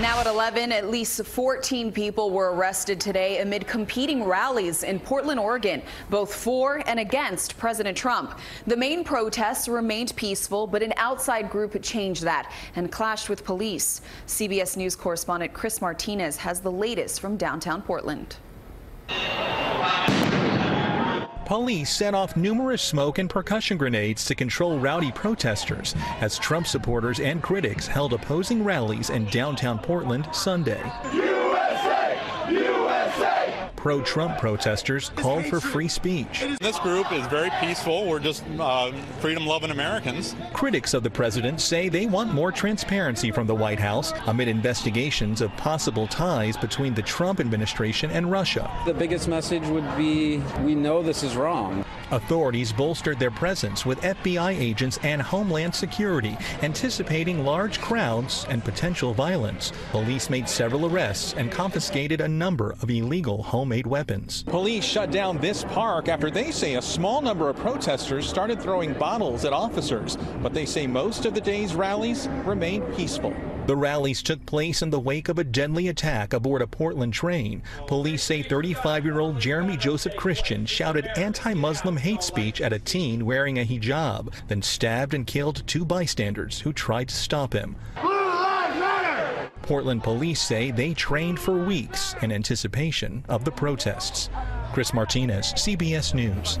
Now at 11, at least 14 people were arrested today amid competing rallies in Portland, Oregon, both for and against President Trump. The main protests remained peaceful, but an outside group changed that and clashed with police. CBS News correspondent Chris Martinez has the latest from downtown Portland. Police set off numerous smoke and percussion grenades to control rowdy protesters as Trump supporters and critics held opposing rallies in downtown Portland Sunday. Pro Trump protesters call for free speech. This group is very peaceful. We're just uh, freedom loving Americans. Critics of the president say they want more transparency from the White House amid investigations of possible ties between the Trump administration and Russia. The biggest message would be we know this is wrong. Authorities bolstered their presence with FBI agents and Homeland Security, anticipating large crowds and potential violence. Police made several arrests and confiscated a number of illegal homemade weapons. Police shut down this park after they say a small number of protesters started throwing bottles at officers, but they say most of the day's rallies remained peaceful. The rallies took place in the wake of a deadly attack aboard a Portland train. Police say 35 year old Jeremy Joseph Christian shouted anti Muslim hate speech at a teen wearing a hijab, then stabbed and killed two bystanders who tried to stop him. Portland police say they trained for weeks in anticipation of the protests. Chris Martinez, CBS News.